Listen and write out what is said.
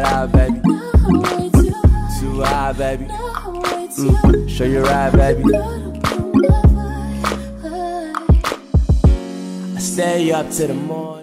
it out, baby. Too high, baby. Mm, show you right, baby. I stay up to the morning.